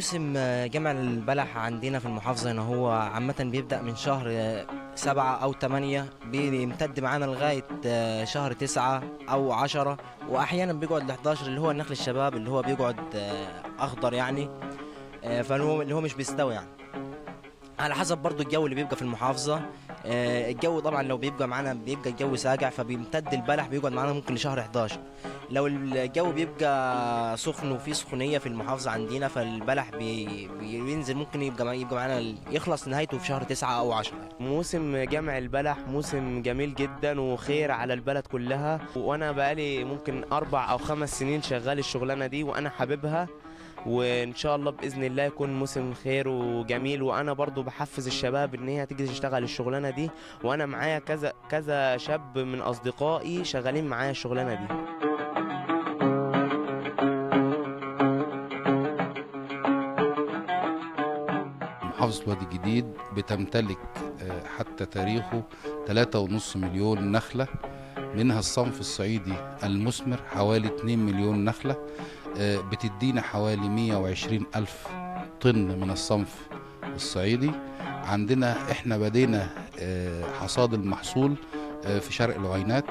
موسم آه، جمع البلح عندنا في المحافظة هنا هو عامة بيبدأ من شهر آه، سبعة أو تمانية بيمتد معانا لغاية آه، شهر تسعة أو عشرة وأحيانا بيقعد ل 11 اللي هو النخل الشباب اللي هو بيقعد أخضر يعني آه، فهو اللي هو مش بيستوي يعني. على حسب برضو الجو اللي بيبقى في المحافظة. آه، الجو طبعا لو بيبقى معانا بيبقى الجو ساقع فبيمتد البلح بيقعد معانا ممكن لشهر 11 لو الجو بيبقى سخن وفي سخونية في المحافظة عندنا فالبلح بي بينزل ممكن يبقى يبقى معانا يخلص نهايته في شهر تسعة أو عشرة. موسم جمع البلح موسم جميل جدا وخير على البلد كلها. وأنا بقالي ممكن أربع أو خمس سنين شغال الشغلانة دي وأنا حاببها. وإن شاء الله بإذن الله يكون موسم خير وجميل. وأنا برضو بحفز الشباب إن هي تيجي تشتغل الشغلانة دي. وأنا معايا كذا كذا شاب من أصدقائي شغالين معايا الشغلانة دي. محافظة الوادي الجديد بتمتلك آه، حتى تاريخه 3.5 مليون نخلة. منها الصنف الصعيدي المثمر حوالي 2 مليون نخلة آه، بتدينا حوالي 120 ألف طن من الصنف الصعيدي. عندنا إحنا بدينا آه، حصاد المحصول آه، في شرق العوينات